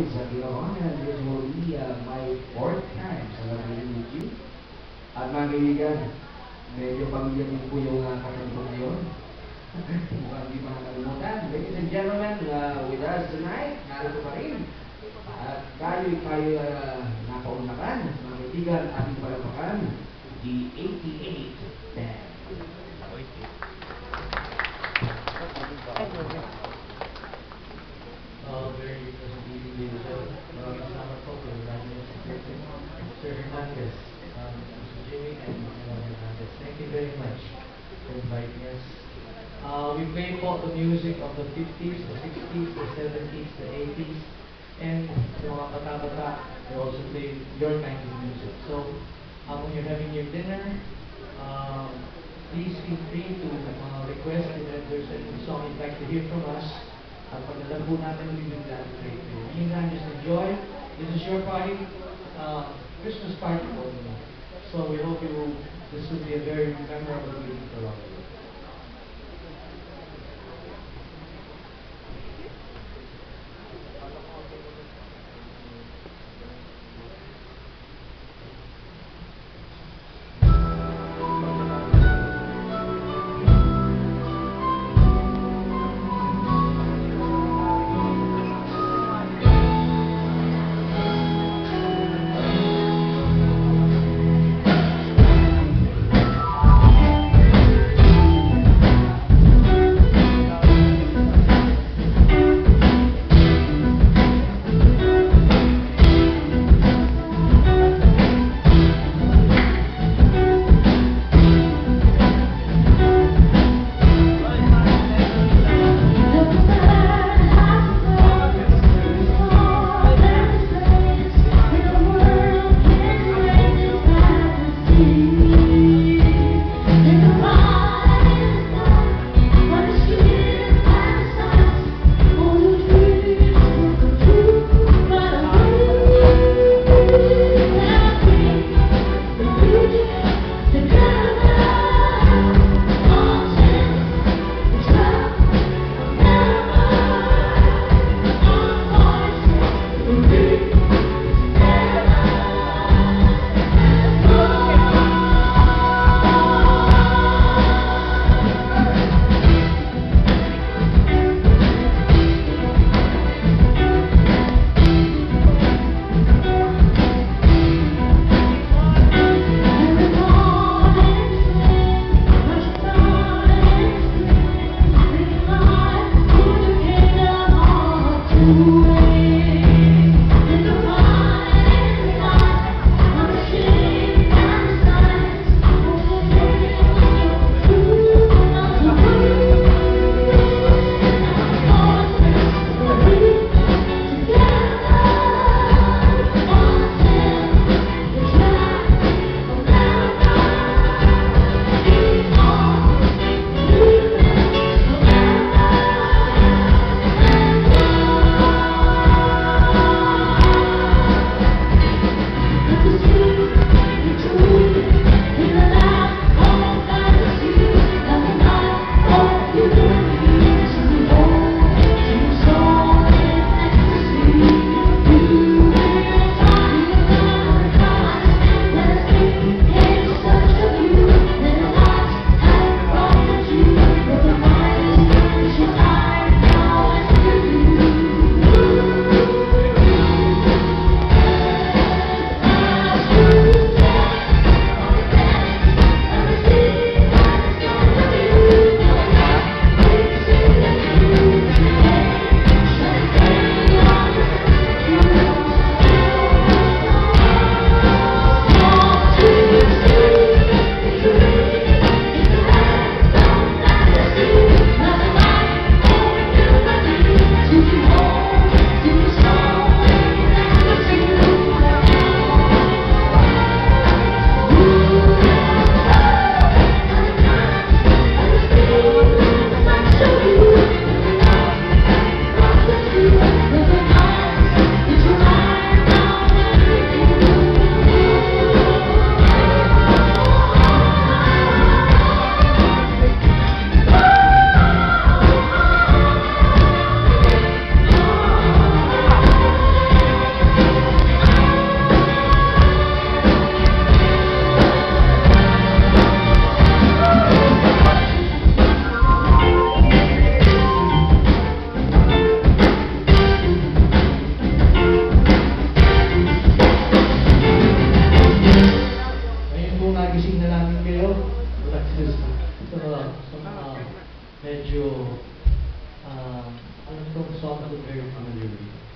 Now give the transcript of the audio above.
Boys sa Kilawangan. This will be uh, my fourth time sa Lagay with you. At mga kaibigan, medyo pamilya din po yung uh, kakantong ngayon. Mukhang di makakalimutan. Ladies and gentlemen, uh, with us tonight, narito pa rin. At tayo tayo uh, napaunakan, mga kaibigan, ating palapakan, the 88 Band. Sir Hernandez, um, Mr. Jimmy, and Mr. Hernandez. Thank you very much for inviting us. Uh, we play po the music of the 50s, the 60s, the 70s, the 80s, and sa mga bata-bata, we also play your kind of music. So, uh, when you're having your dinner, um, please feel free to uh, request if there's any song you'd like to hear from us. At pagdalang po natin, we will gladly play for you. Meantime, just enjoy. This is your party, uh, For you. So we hope you will, this will be a very memorable evening for all of you. you. Medyo, um, alam ko, song ko very familiar with